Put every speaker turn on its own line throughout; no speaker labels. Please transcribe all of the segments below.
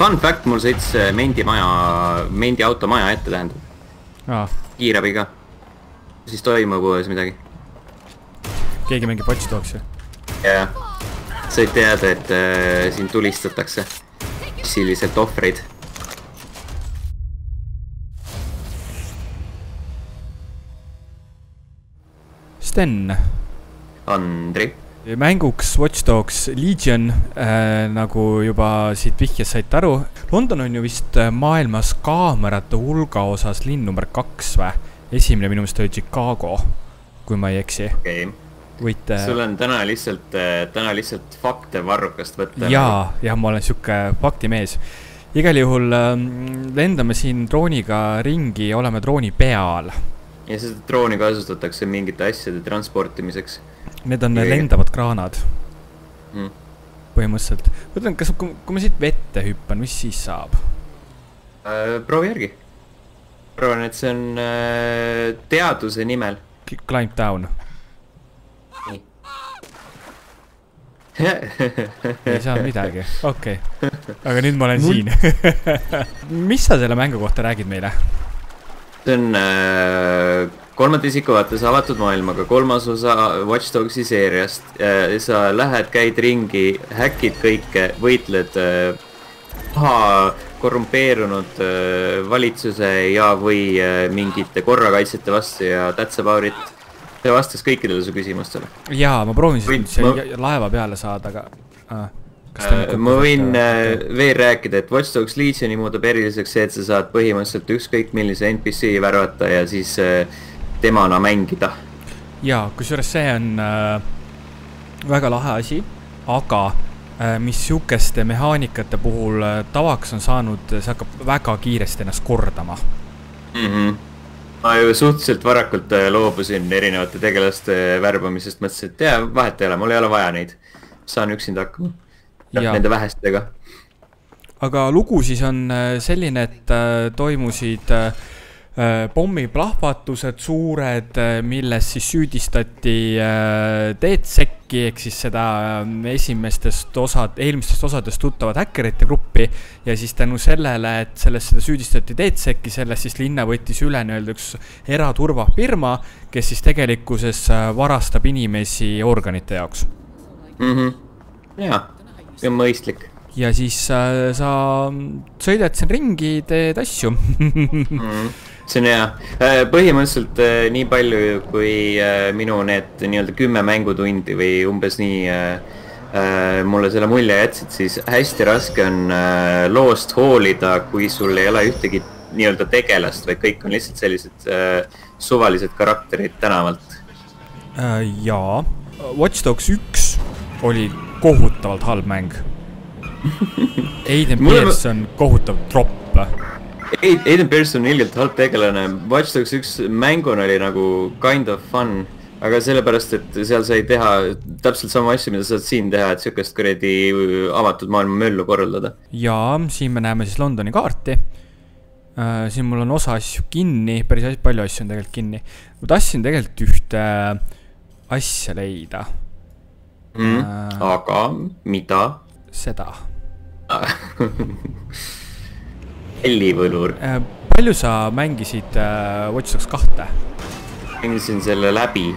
fun fact, mul sõits äh, Mendi maja, Mendi auto maja ette tähendab,
aa,
kiirabiga. siis toimub uus midagi.
keegi mängib Watch Dogsi.
jah, said teada, et äh, siin tulistatakse sisuliselt ohvreid.
Sten,
Andri,
mänguks Watch Dogs Legion äh,, nagu juba siit vihjest saite aru. London on ju vist äh, maailmas kaamerate hulga osas linn number kaks või? esimene minu meelest oli Chicago, kui ma ei eksi.
okei okay..
võite.
sul on täna lihtsalt, täna lihtsalt fakte varrukast võtta.
jaa, jah, ma olen sihuke faktimees. igal juhul ähm, lendame siin drooniga ringi, oleme drooni peal.
ja seda drooni kasutatakse mingite asjade transportimiseks
Need on
Jee.
lendavad kraanad
mm..
põhimõtteliselt. mõtlen, kas, kui ma siit vette hüppan, mis siis saab?
Äh, proovi järgi. proovan, et see on äh, teaduse nimel.
Climb down. ei saa midagi, okei okay.. aga nüüd ma olen siin. mis sa selle mängu kohta räägid meile?
see on äh, kolmanda isiku vaates avatud maailmaga kolmas osa Watch Dogsi seeriast äh,. sa lähed, käid ringi, häkid kõike, võitled äh, paha korrumpeerunud äh, valitsuse ja, või äh, mingite korrakaitsjate vastu ja that's about it. see vastas kõikidele su küsimustele.
jaa, ma proovisin
Võin-
siia
ma-
laeva peale saada, aga ah,.
Äh, ma võin äh, veel rääkida, et Watch Dogs Legioni muudab eriliseks see, et sa saad põhimõtteliselt ükskõik millise NPC värvata ja siis äh, temana mängida.
jaa, kusjuures see on äh, väga lahe asi, aga äh, mis sihukeste mehaanikate puhul äh, tavaks on saanud, see hakkab väga kiiresti ennast kordama.
mm. -hmm. ma ju suhteliselt varakult äh, loobusin erinevate tegelaste värbamisest, mõtlesin, et jaa, vahet ei ole, mul ei ole vaja neid. saan üksinda hakkama. Nende vähestega.
aga lugu siis on äh, selline, et äh, toimusid pommiplahvatused suured, milles siis süüdistati äh, DedSec'i ehk siis seda äh, esimestest osad, eelmistest osadest tuttavat häkkerite gruppi. Ja siis tänu sellele, et sellest seda süüdistati DedSec'i, sellest siis linna võttis üle nii-öelda üks eraturvafirma, kes siis tegelikkuses äh, varastab inimesi organite jaoks.
Mhmh, jaa, see on mõistlik.
Ja siis äh, sa sõidad siin ringi, teed asju.
Mm.. See on hea, põhimõtteliselt äh, nii palju, kui äh, minu need nii-öelda kümme mängutundi või umbes nii äh, äh, mulle selle mulje jätsid, siis hästi raske on äh, loost hoolida, kui sul ei ole ühtegi nii-öelda tegelast, vaid kõik on lihtsalt sellised äh, suvalised karakterid tänavalt.
äh,. jaa, Watch Dogs üks oli kohutavalt halb mäng. Aiden
Mulle-
Pearson, kohutav tropp.
Aiden Pearson on ilgelt halb tegelane, Watch Dogs üks mänguna oli nagu kind of fun, aga sellepärast, et seal sai teha täpselt sama asju, mida sa saad siin teha, et siukest kuradi avatud maailma möllu korraldada.
ja siin me näeme siis Londoni kaarti äh,. siin mul on osa asju kinni, päris palju asju on tegelikult kinni. ma tahtsin tegelikult ühte asja leida,
Mm.
Äh.
aga mida?
seda
hellivõlur,
äh,. palju sa mängisid äh, Watch Dogs kahte?
mängisin selle läbi.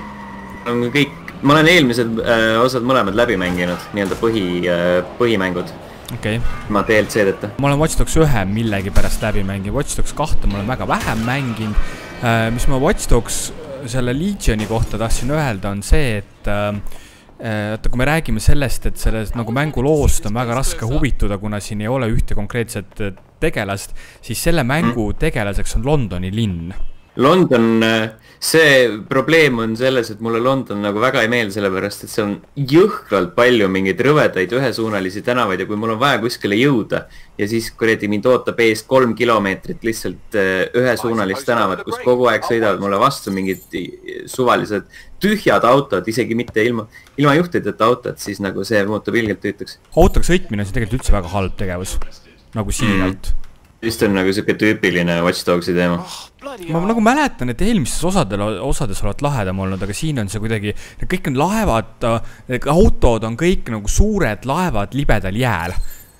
on kõik, ma olen eelmised äh, osad mõlemad läbi mänginud, nii-öelda põhi äh,, põhimängud,
okei okay.
ilma DLC-deta.
ma olen Watch Dogs ühe millegipärast läbi mänginud, Watch Dogs kahte ma olen väga vähe mänginud äh,. mis ma Watch Dogs selle Legioni kohta tahtsin öelda, on see, et äh, äh, vaata, kui me räägime sellest, et sellest nagu mänguloost on väga raske huvituda, kuna siin ei ole ühte konkreetset äh, tegelast, siis selle mängu tegelaseks on Londoni linn.
London, see probleem on selles, et mulle London nagu väga ei meeldi, sellepärast et see on jõhkralt palju mingeid rõvedaid ühesuunalisi tänavaid ja kui mul on vaja kuskile jõuda ja siis kuradi mind ootab ees kolm kilomeetrit lihtsalt äh, ühesuunalist tänavat, kus kogu aeg sõidavad mulle vastu mingid i- suvalised tühjad autod, isegi mitte ilma, ilma juhtideta autod, siis nagu see muutub ilgelt tüütuks.
autoga sõitmine on see tegelikult üldse väga halb tegevus, nagu siiralt mm..
vist on nagu siuke tüüpiline Watch Dogsi teema.
ma nagu mäletan, et eelmistes osadel, osades olevat lahedam olnud, aga siin on see kuidagi, kõik on laevad, need autod on kõik nagu suured laevad libedal jääl.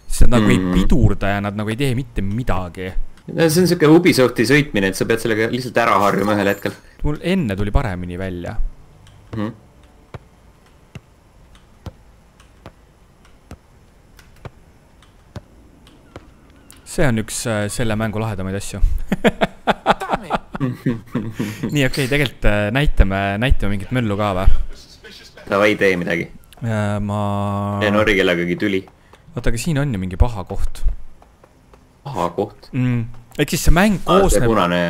sest nad nagu ei
Mhm.
pidurda ja nad nagu ei tee mitte midagi.
no see on siuke Ubisofti sõitmine, et sa pead sellega lihtsalt ära harjuma ühel hetkel
mul enne tuli paremini välja.
mm. -hmm.
See on üks äh, selle mängu lahedamaid asju. nii, okei okay,, tegelikult äh, näitame, näitame mingit möllu ka või?
Davai, tee midagi.
ma,
teen Orri kellegagi tüli.
oota, aga siin on ju mingi paha koht
paha koht.
mm.. ehk siis see mäng
see
koosneb,
punane,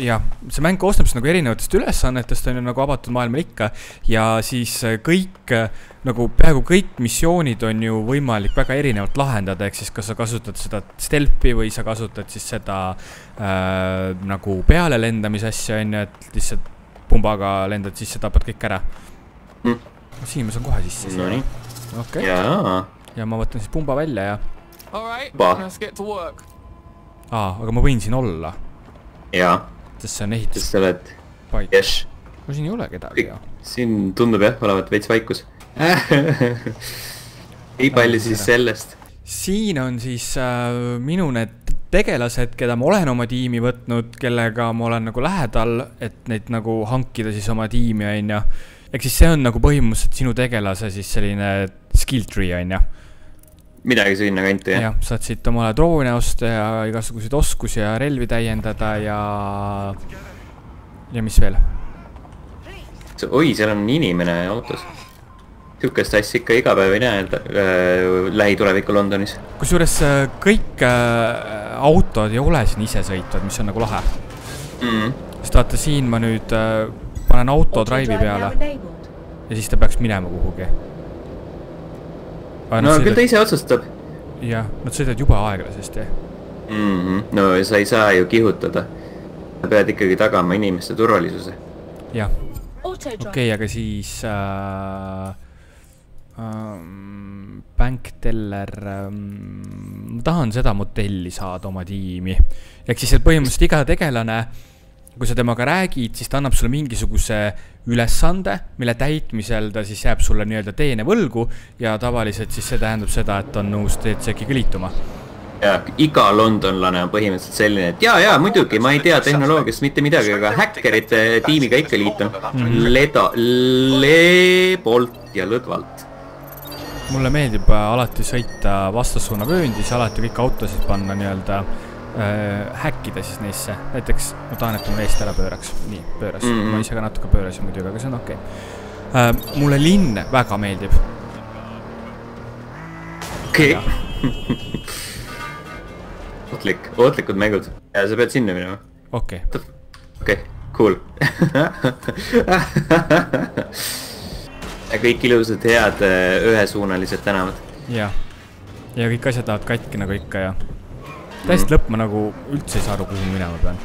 jah, see mäng koosneb siis nagu erinevatest ülesannetest on ju nagu avatud maailmal ikka ja siis äh, kõik äh, nagu peaaegu kõik missioonid on ju võimalik väga erinevalt lahendada, ehk siis kas sa kasutad seda stelpi või sa kasutad siis seda äh, nagu pealelendamise asja on ju, et lihtsalt pumbaga lendad sisse, tapad kõik ära
Mm.
siin ma saan kohe sisse.
nonii,
okei,
jaa,
ja ma võtan siis pumba välja ja,
Alright,
Bah.
let's get to work.
aa, aga ma võin siin olla,
jaa,
sest see on
sest
ehituspaik,
sa oled, jess.
no siin ei ole kedagi ju.
siin tundub jah olevat veits vaikus. nii palju siis sellest.
siin on siis äh, minu need tegelased, keda ma olen oma tiimi võtnud, kellega ma olen nagu lähedal, et neid nagu hankida siis oma tiimi, onju. ehk siis see on nagu põhimõtteliselt sinu tegelase siis selline skill tree, onju.
Midagi sinnakanti jah?
jah, saad siit omale droone osta ja igasuguseid oskusi ja relvi täiendada ja, ja mis veel?
oi, seal on inimene autos. sihukest asja ikka iga päev ei näe äh, lähituleviku Londonis
kusjuures äh, kõik äh, autod ei ole siin isesõitvad, mis on nagu lahe.
mm..
sest vaata siin ma nüüd äh, panen auto drive'i peale ja siis ta peaks minema kuhugi.
No küll ta ise otsustab
jah, nad sõidavad jube aeglasesti.
mm. -hmm. no sa ei saa ju kihutada. sa pead ikkagi tagama inimeste turvalisuse.
jah, okei okay,, aga siis äh, ähm, Bank Teller ähm,, ma tahan seda modelli saada oma tiimi. ehk siis, et põhimõtteliselt iga tegelane, kui sa temaga räägid, siis ta annab sulle mingisuguse ülesande, mille täitmisel ta siis jääb sulle nii-öelda teene võlgu ja tavaliselt siis see tähendab seda, et on nõus DCK-ga liituma.
ja iga londonlane on põhimõtteliselt selline, et jaa, jaa muidugi, ma ei tea tehnoloogiast mitte midagi, aga häkkerite tiimiga ikka liitun mm. Leda, leebolt ja lõdvalt.
mulle meeldib äh, alati sõita vastassuuna vööndis, alati kõik autosid panna nii-öelda häkkida siis neisse, näiteks ma tahan, et mu eest ära pööraks, nii pööras mm. -hmm. ma ise ka natuke pöörasin muidugi, aga see on okei okay. äh,. mulle linn väga meeldib,
okei. ohtlik, ohtlikud mängud ja sa pead sinna minema.
okei okay.,
okei, cool. kõik ilusad, head äh, ühesuunalised tänavad.
jah. ja kõik asjad lähevad katki nagu ikka ja täiesti lõpp ma nagu üldse ei saa aru, kuhu ma minema pean.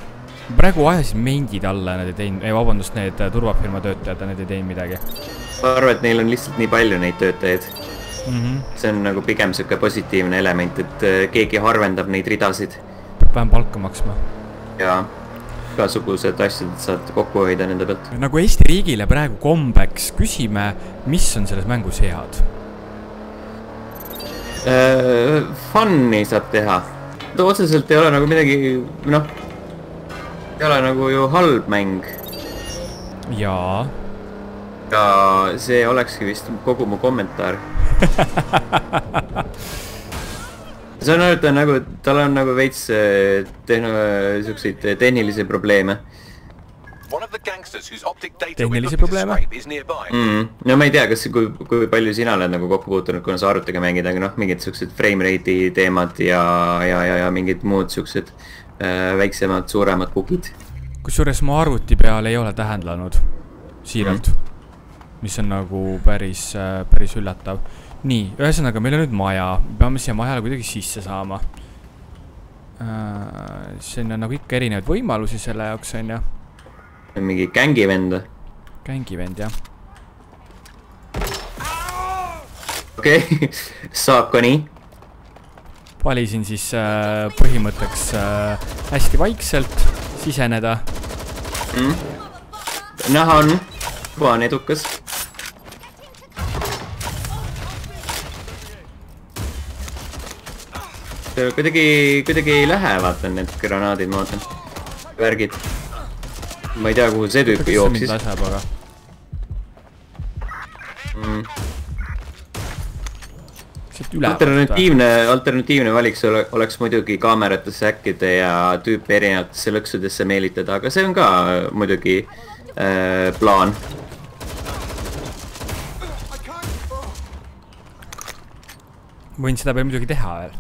praegu ajasin mendid alla nad ei teinud, ei vabandust, need äh, turvafirma töötajad ja need ei teinud midagi
ma arvan, et neil on lihtsalt nii palju neid töötajaid.
mm. -hmm.
see on nagu pigem sihuke positiivne element, et äh, keegi harvendab neid ridasid
peab vähem palka maksma
ja igasugused asjad saad kokku hoida nende pealt.
nagu Eesti riigile praegu kombeks, küsime, mis on selles mängus head.
Äh, Fun'i saab teha. Ta otseselt ei ole nagu midagi, noh, ei ole nagu ju halb mäng.
Jaa,
ja see olekski vist kogu mu kommentaar. ta on nagu, tal on nagu veits äh, tehno-, siukseid tehnilisi probleeme
One of the gangsters whose optic data
Tehnilisi probleeme?
mm.. no ma ei tea, kas, kui, kui palju sina oled nagu kokku puutunud, kuna sa arvutiga mängid, aga noh, mingid siuksed frame rate'i teemad ja, ja, ja, ja mingid muud siuksed äh, väiksemad, suuremad bugid.
kusjuures ma arvuti peal ei ole täheldanud, siiralt mm.. mis on nagu päris, päris üllatav. nii, ühesõnaga, meil on nüüd maja, peame siia majale kuidagi sisse saama. siin on nagu ikka erinevaid võimalusi selle jaoks, on ju.
Mingi gängi vend või?
kängivend, jah.
okei okay., saab ka nii.
valisin siis äh, põhimõtteks äh, hästi vaikselt siseneda.
näha on, juba on edukas. kuidagi, kuidagi ei lähe, vaatan need granaadid, ma vaatan. värgid. Ma ei tea, kuhu see tüüp jooksis.
laseb, aga
Mm. alternatiivne, alternatiivne valik sul oleks muidugi kaameratesse häkkida ja tüüpe erinevatesse lõksudesse meelitada, aga see on ka muidugi äh, plaan.
võin seda veel muidugi teha veel.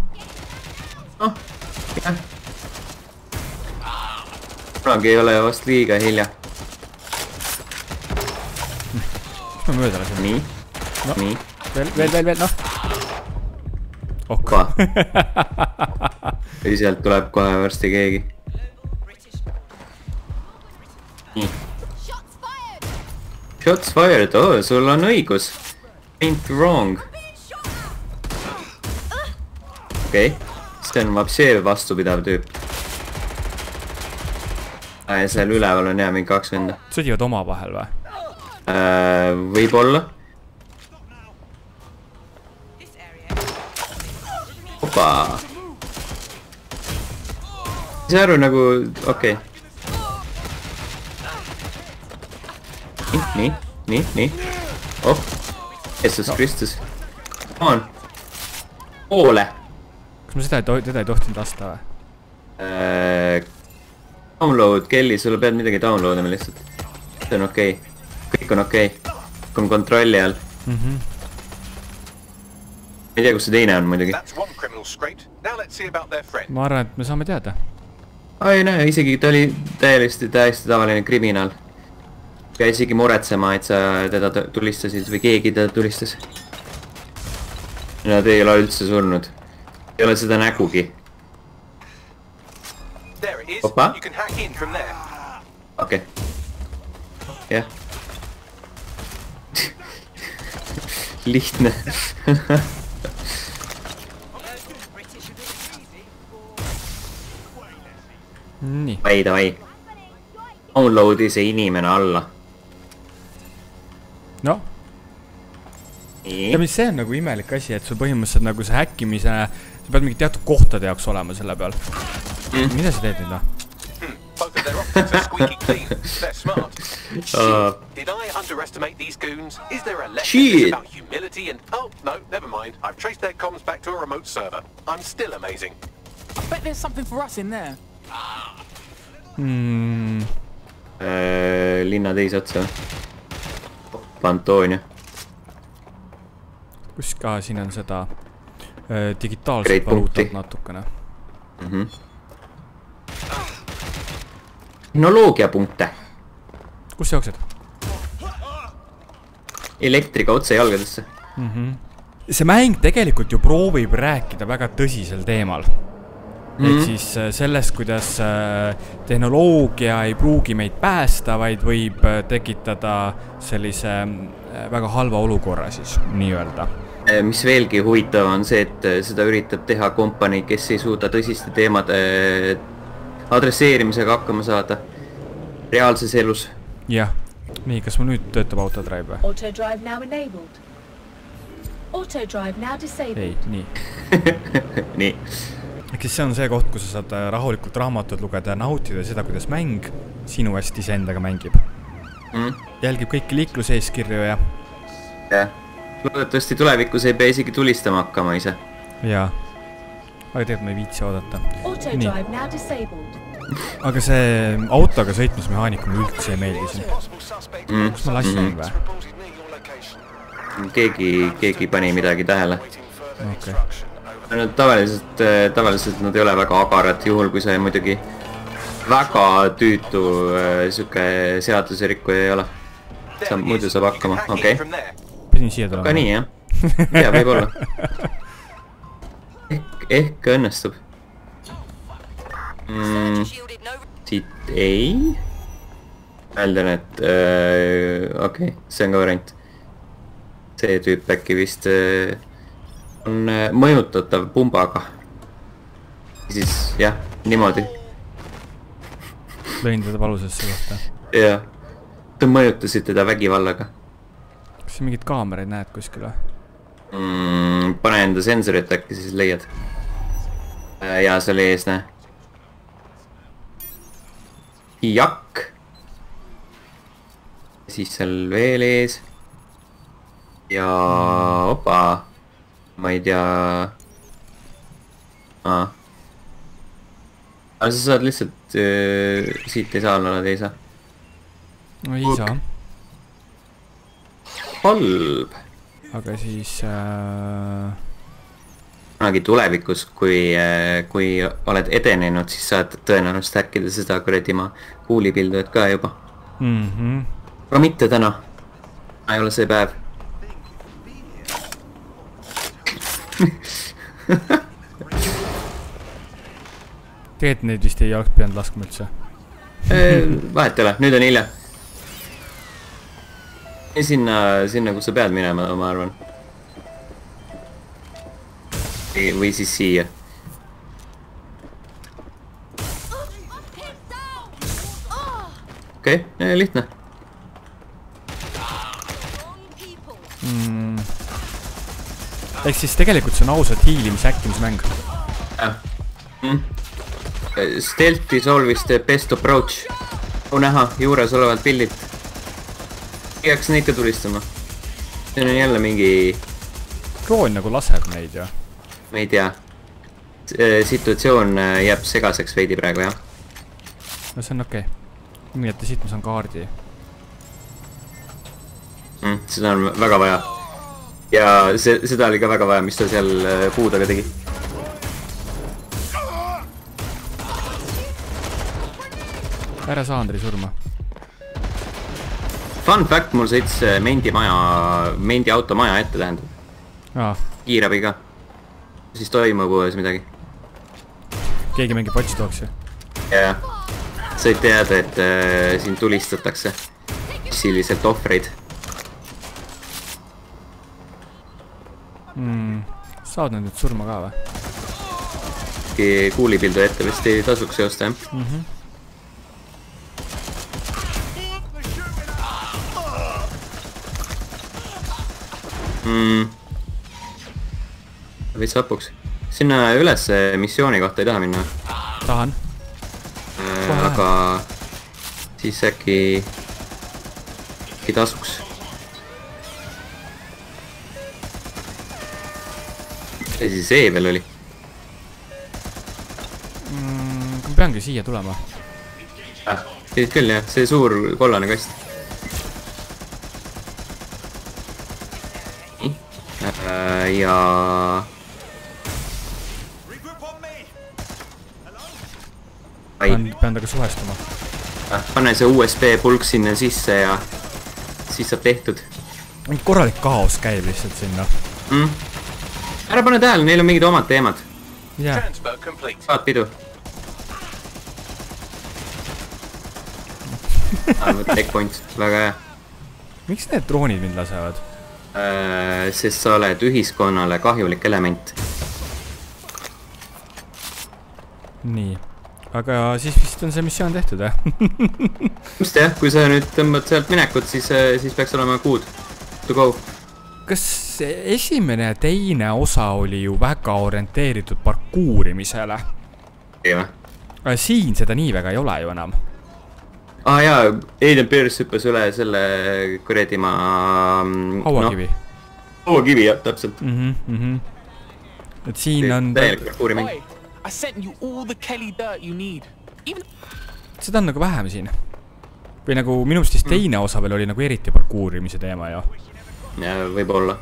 noh, jah. Kunagi ei ole vast liiga hilja.
mis ma mööda lasen?
nii
No.
nii,
veel, veel, veel, veel, noh. ok.
kohe. või sealt tuleb kohe varsti keegi. nii.
Shots fired!
Shots fired, oo, sul on õigus. Ain't wrong. okei okay., see on vapsee vastupidav tüüp. Ja seal üleval on jah mingi kaks venda
sõdivad omavahel või?
äh,. võib-olla. opa. ei saa aru nagu, okei okay.. nii, nii, nii, nii. oh, Jeesus no. Kristus. Come on. poole
kas ma seda ei tohi, teda ei tohtinud lasta või?
Download, Kelly, sulle pead midagi download ima lihtsalt. see on okei okay., kõik on okei okay., on kontrolli all.
Mhm.
ei tea, kus see teine on muidugi.
Ma arvan, et me saame teada.
ai näe, isegi ta oli täiesti, täiesti tavaline kriminaal. pea isegi muretsema, et sa teda tulistasid või keegi teda tulistas. Nad ei ole üldse surnud. ei ole seda nägugi.
It is.
Opa.
You can hack in from there.
okay.. jah. lihtne.
nii,
davai, davai. Download'i see inimene alla.
noh, ja mis see on nagu imelik asi, et sul põhimõtteliselt nagu see häkkimise, sa pead mingi teatud kohtade jaoks olema selle peal mm.. mida sa teed nüüd noh?
Both of their optics are squeaky clean. They're smart.
Uh.
Did I underestimate these goons? Is there a lesson
Shit.
about humility and... Oh, no, never mind. I've traced their comms back to a remote server. I'm still amazing.
I bet there's something for us in there.
Mm,
äh, linna teise otsa. Antonia.
kus ka siin on seda äh, digitaalset valuutat natukene.
tehnoloogiapunkte.
kus sa jooksed?
elektriga otse jalgadesse.
see mäng tegelikult ju proovib rääkida väga tõsisel teemal mm. ehk siis äh, sellest, kuidas äh, tehnoloogia ei pruugi meid päästa, vaid võib äh, tekitada sellise väga halva olukorra siis nii-öelda.
Mis veelgi huvitavam on see, et seda üritab teha kompanii, kes ei suuda tõsiste teemade adresseerimisega hakkama saada reaalses elus.
jah, nii, kas mul nüüd töötab autodrive või?
Auto drive now enabled. Auto drive now disabled.
ei, nii.
nii,
ehk siis see on see koht, kus sa saad äh, rahulikult raamatut lugeda ja nautida seda, kuidas mäng sinu eest iseendaga mängib
Mm.
jälgib kõiki liikluseeskirju ja,
jah. loodetavasti tulevikus ei pea isegi tulistama hakkama ise.
ja. aga tegelikult ma ei viitsi oodata.
Auto
Nii.
drive now disabled.
aga see autoga sõitmismehaanika mulle üldse ei meeldi siin.
Mm.
kas ma lasin või?
keegi, keegi pani midagi tähele.
okei,
no tavaliselt, tavaliselt nad ei ole väga agarad, juhul kui see muidugi väga tüütu äh, sihuke seaduserikkuja ei ole. Saab- muidu saab hakkama, okei.
there.
pidin siia
ka
tulema.
nii jah, ja võib-olla. ehk, ehk õnnestub mm,. siit ei. mõeldan, et äh, okei okay,, see on ka variant. see tüüp äkki vist äh, on äh, mõjutatav pumbaga. siis jah, niimoodi,
lõin teda valusesse kohta.
jah. Te mõjutasite teda vägivallaga
kas sa mingeid kaameraid näed kuskil või?
mm,. pane enda sensorit äkki siis leiad. ja see oli ees, näe. jakk. siis seal veel ees. ja opa, ma ei tea. aa. aga sa saad lihtsalt äh,, siit ei saa alla, ei saa.
no ei
Hook.
saa,
halb.
aga siis äh,
kunagi tulevikus, kui, kui oled edenenud, siis saad tõenäoliselt häkkida seda kuradi ma kuulipildujat ka juba.
mm. -hmm.
aga mitte täna. ei ole see päev.
tegelikult neid vist ei oleks pidanud laskma üldse.
vahet ei ole, nüüd on hilja. sinna, sinna, kus sa pead minema, ma arvan. Või siis siia. okei okay,, lihtne.
mm.. ehk siis tegelikult see on ausalt hiilimis-, häkkimismäng.
jah mm.. Stealth is always the best approach. on näha juuresolevalt pildilt. ei hakka neid ka tulistama. siin on jälle mingi,
kroon nagu laseb neid ju.
Ma ei tea. situatsioon äh, jääb segaseks veidi praegu jah.
no see on okei okay.. nii et siit ma saan kaardi.
mm,. seda on väga vaja. ja see, seda oli ka väga vaja, mis ta seal äh, puu taga tegi.
ära saa Andri surma.
Fun fact, mul sõits äh, Mendi maja, Mendi auto maja ette tähendab,
aa,
kiirabi ka. Siis toimub uus midagi.
keegi mängib Watch Dogsi.
jah, said teada, et äh, sind tulistatakse sisuliselt ohvreid.
mm.. saad nad nüüd surma ka või
kuulipildu ette vist ei tasuks joosta jah
mm? -hmm.
mm.. Veits hapuks. sinna ülesse missiooni kohta ei taha minna
tahan.
äh, aga siis äkki, äkki tasuks. mis asi see veel oli?
mm,. ma peangi siia tulema.
ah,. siis küll jah, see suur kollane kast. Äh, ja.
pean, temaga suhestuma.
pane see USB pulk sinna sisse ja siis saab tehtud
mingi korralik kaos käib lihtsalt sinna.
mm.. ära pane tähele, neil on mingid omad teemad, saad pidu. Checkpoint, väga hea.
miks need droonid mind lasevad?
Äh, sest sa oled ühiskonnale kahjulik element.
nii, aga siis vist on see missioon tehtud jah?
just jah, kui sa nüüd tõmbad sealt minekut, siis, siis peaks olema good to go.
kas see esimene ja teine osa oli ju väga orienteeritud parkuurimisele?
ei või?
aga siin seda nii väga ei ole ju enam.
aa ah, jaa, Aiden Pierce hüppas üle selle kuradi maa.
hauakivi
no,. hauakivi jah, täpselt.
mm. -hmm, mm -hmm. et siin on,
täielik parkuurimäng.
I sent you all the Kelly dirt you need. Even
seda on nagu vähem siin. või nagu minu meelest siis teine osa veel oli nagu eriti parkuurimise teema ju.
võib-olla.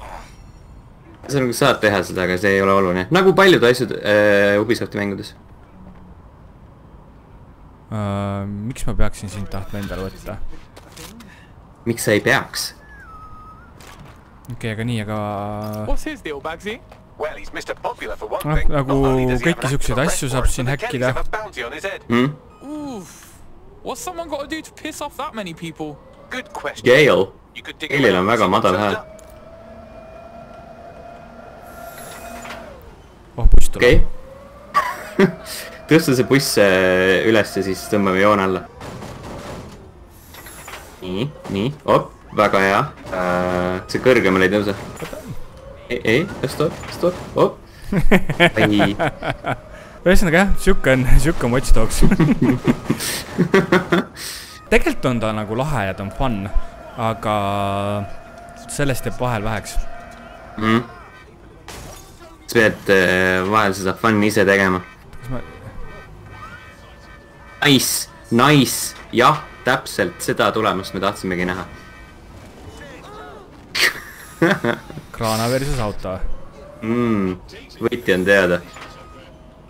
sa nagu saad teha seda, aga see ei ole oluline, nagu paljud asjad äh, Ubisofti mängudes.
Uh, miks ma peaksin sind tahtma endale võtta?
miks sa ei peaks?
okei okay,, aga nii, aga
what's his deal, Bagsy?
Well, he's Mr. Popular for one thing.
nagu
Not only does he have
kõiki siukseid asju saab siin häkkida.
Kellys have a bounty on his head.
Oof. What's someone got to do to piss off that many people?
Good question.
Gale, Gailil on väga madal hääl
oh buss tuleb
okei okay. tõsta see buss äh, üles ja siis tõmbame joone alla. nii, nii, op, väga hea äh,. see kõrgemale ei tõuse. ei, ei, stopp, stopp, op. ei,
ühesõnaga jah, sihuke on, sihuke on Watch Dogs. tegelikult on ta nagu lahe ja ta on fun, aga sellest jääb vahel väheks.
mm.. sa pead äh, vahel seda fun'i ise tegema.
kas ma,
Nice, nice, jah, täpselt seda tulemust me tahtsimegi näha.
kraana versus auto.
mm.. võitja on teada.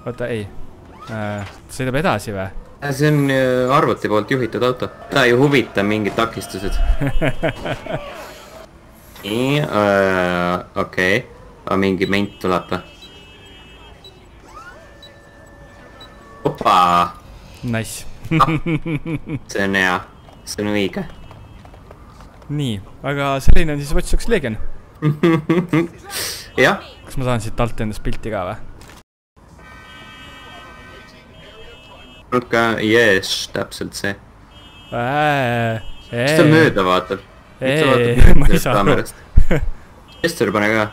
oota, ei äh,. sõidab edasi või?
see on äh, arvuti poolt juhitud auto. ta ei huvita mingid takistused. nii, okei, aga mingi ment tuleb või? opa,
Nice.
see on hea, see on õige.
nii, aga selline on siis Watch Dogs Legion.
jah,
kas ma saan siit alt endast pilti ka või?
ka, yes, täpselt see. mis ta
ei,
mööda vaatab?
ma ei saa aru.
Chester pane ka.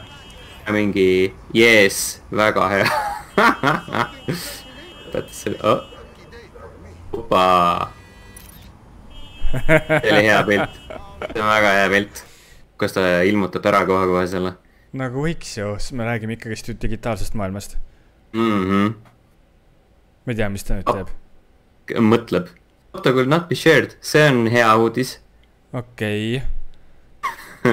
mingi yes, väga hea. vaata selle oh., opa. see oli hea pilt, see on väga hea pilt. Kas ta ilmutab ära kohe-kohe selle
nagu võiks ju, sest me räägime ikkagist ju digitaalsest maailmast.
mm? -hmm.
ma ei tea, mis ta nüüd teeb.
mõtleb. Auto will not be shared, see on hea uudis.
okei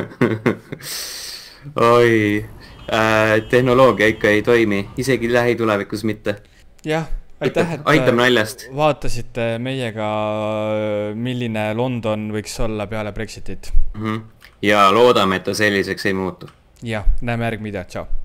oi äh,, tehnoloogia ikka ei toimi, isegi lähitulevikus mitte.
jah, aitäh, et
aitab naljast.
vaatasite meiega, milline London võiks olla peale Brexitit.
Ja loodame, et ta selliseks ei muutu.
jah, näeme järgmine video, tšau